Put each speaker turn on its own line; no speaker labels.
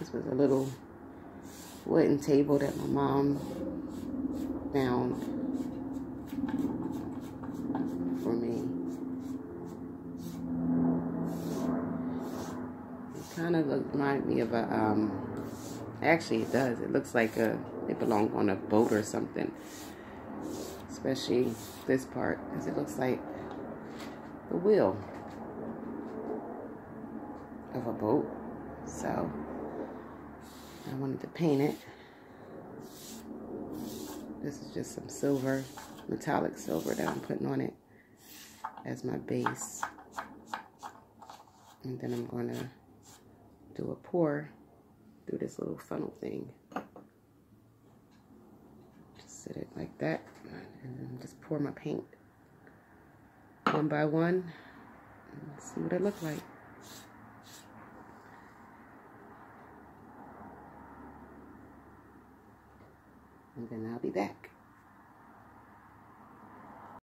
This was a little wooden table that my mom found for me. It kind of reminds me of a, um, actually it does. It looks like a, it belonged on a boat or something. Especially this part, because it looks like the wheel of a boat. So I wanted to paint it. This is just some silver, metallic silver that I'm putting on it as my base. And then I'm going to do a pour through this little funnel thing. Just sit it like that. And then just pour my paint one by one. And see what it look like. And then I'll be back.